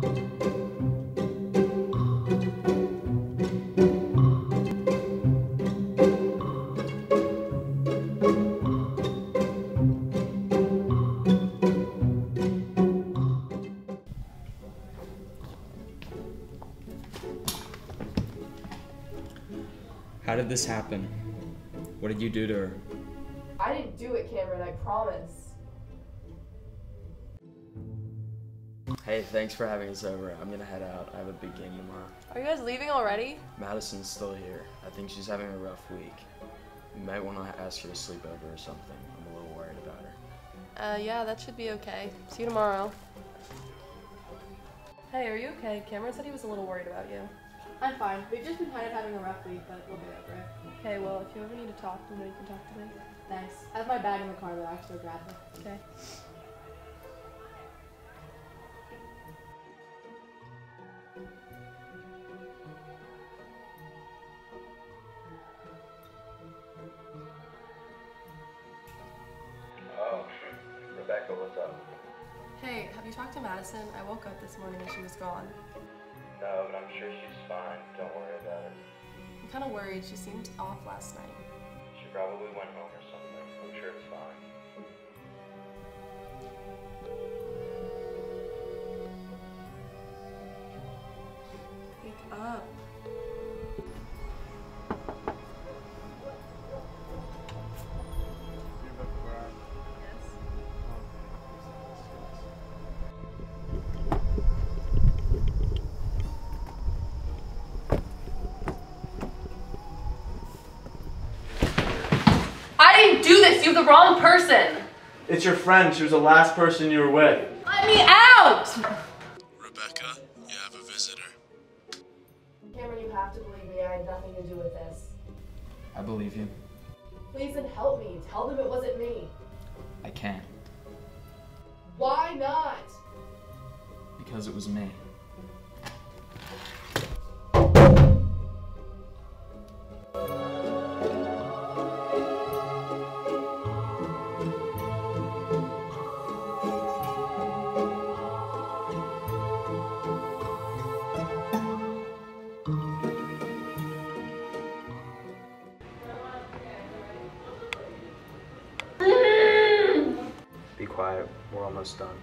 How did this happen? What did you do to her? I didn't do it, Cameron, I promise. Hey, thanks for having us over. I'm gonna head out. I have a big game tomorrow. Are you guys leaving already? Madison's still here. I think she's having a rough week. You might want to ask her to sleep over or something. I'm a little worried about her. Uh, yeah, that should be okay. See you tomorrow. Hey, are you okay? Cameron said he was a little worried about you. I'm fine. We've just been kind of having a rough week, but we'll get over it. Okay, well, if you ever need to talk, you know you can talk to me. Thanks. I have my bag in the car, though. I have to go grab it. Okay. Hey, have you talked to Madison? I woke up this morning and she was gone. No, but I'm sure she's fine. Don't worry about it. I'm kind of worried. She seemed off last night. She probably went home or something. I'm sure it's fine. Do this. You're the wrong person. It's your friend. She was the last person you were with. Let me out. Rebecca, you have a visitor. Cameron, you have to believe me. I had nothing to do with this. I believe you. Please and help me. Tell them it wasn't me. I can't. Why not? Because it was me. Be quiet, we're almost done.